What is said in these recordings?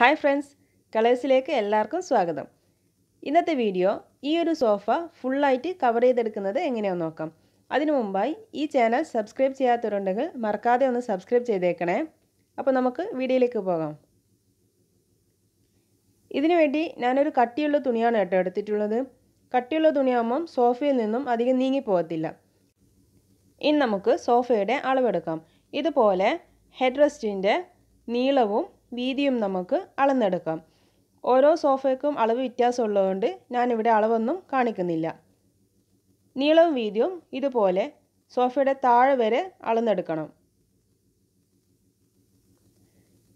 Hi friends കളേഴ്സിലേക്ക് എല്ലാവർക്കും സ്വാഗതം. ഇന്നത്തെ വീഡിയോ ഈ ഒരു സോഫ ഫുള്ളായിട്ട് കവർ ചെയ്തെടുക്കുന്നത് എങ്ങനെയാണെന്ന് നോക്കാം. അതിനു മുമ്പായി ഈ ചാനൽ സബ്സ്ക്രൈബ് ചെയ്യാത്തവരുണ്ടെങ്കിൽ മറക്കാതെ ഒന്ന് സബ്സ്ക്രൈബ് ചെയ്തേക്കണേ. അപ്പോൾ നമുക്ക് വീഡിയോയിലേക്ക് പോകാം. ഇതിനു വേണ്ടി ഞാനൊരു കട്ടിയുള്ള തുണിയാണ് കേട്ടോ എടുത്തിട്ടുള്ളത്. കട്ടിയുള്ള തുണിയാകുമ്പം സോഫയിൽ നിന്നും അധികം നീങ്ങി പോകത്തില്ല. ഇനി നമുക്ക് സോഫയുടെ അളവെടുക്കാം. ഇതുപോലെ ഹെഡ് റെസ്റ്റിന്റെ നീളവും വീതിയും നമുക്ക് അളന്നെടുക്കാം. ഓരോ സോഫയ്ക്കും അളവ് വ്യത്യാസമുള്ളതുകൊണ്ട് ഞാനിവിടെ അളവൊന്നും കാണിക്കുന്നില്ല. നീളവും വീതിയും ഇതുപോലെ സോഫയുടെ താഴെ വരെ അളന്നെടുക്കണം.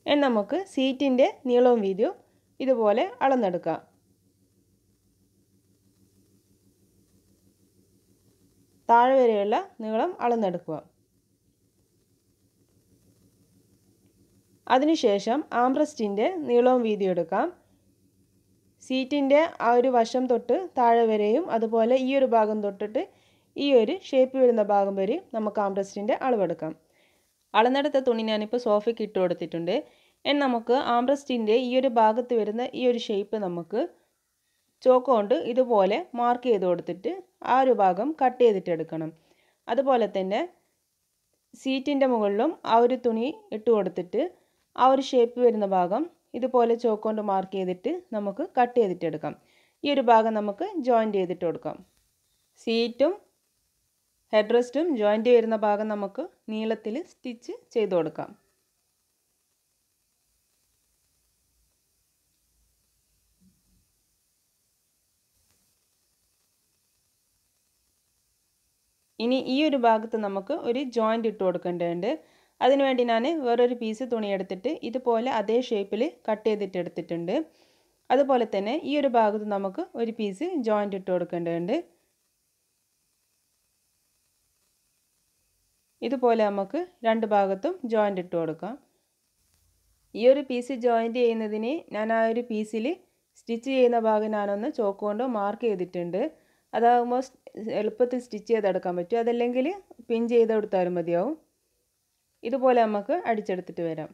ഇനി നമുക്ക് സീറ്റിന്റെ നീളവും വീതിയും ഇതുപോലെ അളന്നെടുക്കാം. താഴെ വരെയുള്ള നീളം അളന്നെടുക്കുക. അതിനുശേഷം ആംബ്രസ്റ്റിന്റെ നീളവും വീതി എടുക്കാം. സീറ്റിന്റെ ആ ഒരു വശം തൊട്ട് താഴെ വരെയും അതുപോലെ ഈ ഒരു ഭാഗം തൊട്ടിട്ട് ഈ ഒരു ഷേപ്പ് വരുന്ന ഭാഗം വരെയും നമുക്ക് ആംബ്രസ്റ്റിന്റെ അളവെടുക്കാം. അളന്നെടുത്ത തുണി ഞാനിപ്പോൾ സോഫയ്ക്ക് ഇട്ട് കൊടുത്തിട്ടുണ്ട്. ഇനി നമുക്ക് ആംബ്രസ്റ്റിന്റെ ഈ ഒരു ഭാഗത്ത് വരുന്ന ഈ ഒരു ഷേപ്പ് നമുക്ക് ചോക്ക് കൊണ്ട് ഇതുപോലെ മാർക്ക് ചെയ്ത് കൊടുത്തിട്ട് ആ ഒരു ഭാഗം കട്ട് ചെയ്തിട്ട് എടുക്കണം. അതുപോലെ തന്നെ സീറ്റിന്റെ മുകളിലും ആ ഒരു തുണി ഇട്ട് കൊടുത്തിട്ട് ആ ഒരു ഷേപ്പ് വരുന്ന ഭാഗം ഇതുപോലെ ചോക്കോണ്ട് മാർക്ക് ചെയ്തിട്ട് നമുക്ക് കട്ട് ചെയ്തിട്ട് എടുക്കാം. ഈ ഒരു ഭാഗം നമുക്ക് ജോയിന്റ് ചെയ്തിട്ട് കൊടുക്കാം. സീറ്റും ഹെഡ് റെസ്റ്റും ജോയിന്റ് വരുന്ന ഭാഗം നമുക്ക് നീളത്തിൽ സ്റ്റിച്ച് ചെയ്ത് കൊടുക്കാം. ഇനി ഈ ഒരു ഭാഗത്ത് നമുക്ക് ഒരു ജോയിന്റ് ഇട്ട് കൊടുക്കേണ്ടതുണ്ട്. അതിനുവേണ്ടി ഞാൻ വേറൊരു പീസ് തുണി എടുത്തിട്ട് ഇതുപോലെ അതേ ഷേപ്പിൽ കട്ട് ചെയ്തിട്ട് എടുത്തിട്ടുണ്ട്. അതുപോലെ തന്നെ ഈ ഒരു ഭാഗത്ത് നമുക്ക് ഒരു പീസ് ജോയിന്റ് ഇട്ട് കൊടുക്കേണ്ടതുണ്ട്. ഇതുപോലെ നമുക്ക് രണ്ട് ഭാഗത്തും ജോയിന്റ് ഇട്ട് കൊടുക്കാം. ഈ ഒരു പീസ് ജോയിന്റ് ചെയ്യുന്നതിന് ഞാൻ ആ ഒരു പീസിൽ സ്റ്റിച്ച് ചെയ്യുന്ന ഭാഗം ഞാനൊന്ന് ചോക്ക് കൊണ്ട് മാർക്ക് ചെയ്തിട്ടുണ്ട്. അതാകുമ്പോൾ എളുപ്പത്തിൽ സ്റ്റിച്ച് ചെയ്തെടുക്കാൻ പറ്റും. അതല്ലെങ്കിൽ പിൻ ചെയ്ത് കൊടുത്താലും മതിയാവും. ഇതുപോലെ നമുക്ക് അടിച്ചെടുത്തിട്ട് വരാം.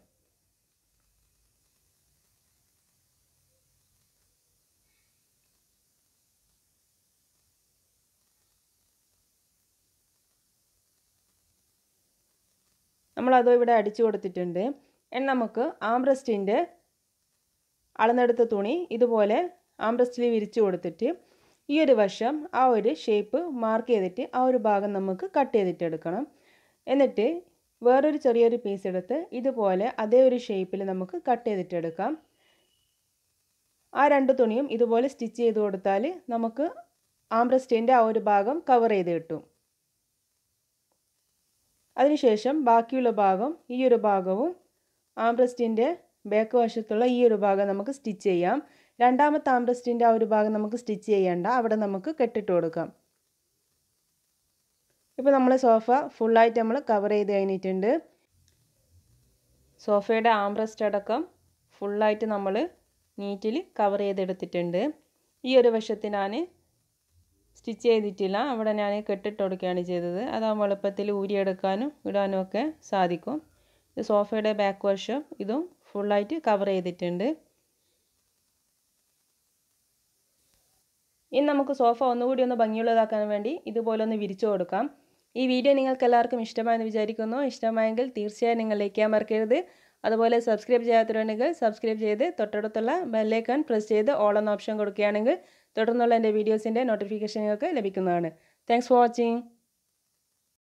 നമ്മളത് ഇവിടെ അടിച്ചു കൊടുത്തിട്ടുണ്ട്. ഇനി നമുക്ക് ആംബ്രസ്റ്റിന്റെ അളന്നെടുത്ത തുണി ഇതുപോലെ ആംബ്രസ്റ്റിൽ വിരിച്ചു കൊടുത്തിട്ട് ഈ ഒരു വശം ആ ഒരു ഷേപ്പ് മാർക്ക് ചെയ്തിട്ട് ആ ഒരു ഭാഗം നമുക്ക് കട്ട് ചെയ്തിട്ട് എടുക്കണം. എന്നിട്ട് വേറൊരു ചെറിയൊരു പീസ് എടുത്ത് ഇതുപോലെ അതേ ഒരു ഷേപ്പിൽ നമുക്ക് കട്ട് ചെയ്തിട്ട് എടുക്കാം ആ രണ്ട് തുണിയും ഇതുപോലെ സ്റ്റിച്ച് ചെയ്ത് കൊടുത്താൽ നമുക്ക് ആംബ്രസ്റ്റിന്റെ ആ ഒരു ഭാഗം കവർ ചെയ്ത് കിട്ടും. അതിനുശേഷം ബാക്കിയുള്ള ഭാഗം ഈ ഒരു ഭാഗവും ആംബ്രസ്റ്റിന്റെ ബാക്ക് വശത്തുള്ള ഈ ഒരു ഭാഗം നമുക്ക് സ്റ്റിച്ച് ചെയ്യാം. രണ്ടാമത്തെ ആംബ്രസ്റ്റിന്റെ ആ ഒരു ഭാഗം നമുക്ക് സ്റ്റിച്ച് ചെയ്യേണ്ട. അവിടെ നമുക്ക് കെട്ടിട്ട് കൊടുക്കാം. ഇപ്പോൾ നമ്മൾ സോഫ ഫുള്ളായിട്ട് നമ്മൾ കവർ ചെയ്ത് കഴിഞ്ഞിട്ടുണ്ട്. സോഫയുടെ ആംബ്രസ്റ്റ് അടക്കം ഫുള്ളായിട്ട് നമ്മൾ നീറ്റിൽ കവർ ചെയ്തെടുത്തിട്ടുണ്ട്. ഈ ഒരു വശത്ത് ഞാൻ സ്റ്റിച്ച് ചെയ്തിട്ടില്ല. അവിടെ ഞാൻ കെട്ടിട്ട് കൊടുക്കുകയാണ് ചെയ്തത്. അതാകുമ്പോൾ എളുപ്പത്തിൽ ഊരിയെടുക്കാനും ഇടാനും ഒക്കെ സാധിക്കും. ഇത് സോഫയുടെ ബാക്ക് വശം ഇതും ഫുള്ളായിട്ട് കവർ ചെയ്തിട്ടുണ്ട്. ഇനി നമുക്ക് സോഫ ഒന്നുകൂടി ഒന്ന് ഭംഗിയുള്ളതാക്കാൻ വേണ്ടി ഇതുപോലെ ഒന്ന് വിരിച്ചു കൊടുക്കാം. ഈ വീഡിയോ നിങ്ങൾക്ക് എല്ലാവർക്കും ഇഷ്ടമായെന്ന് വിചാരിക്കുന്നു. ഇഷ്ടമായെങ്കിൽ തീർച്ചയായും നിങ്ങൾ ലൈക്ക് ചെയ്യാൻ മറക്കരുത്. അതുപോലെ സബ്സ്ക്രൈബ് ചെയ്യാത്തവരുണ്ടെങ്കിൽ സബ്സ്ക്രൈബ് ചെയ്ത് തൊട്ടടുത്തുള്ള ബെല്ലൈക്കൺ പ്രസ് ചെയ്ത് ഓൾ എന്ന ഓപ്ഷൻ കൊടുക്കുകയാണെങ്കിൽ തുടർന്നുള്ള എന്റെ വീഡിയോസിന്റെ നോട്ടിഫിക്കേഷൻ നിങ്ങൾക്ക് ലഭിക്കുന്നതാണ്. Thanks for watching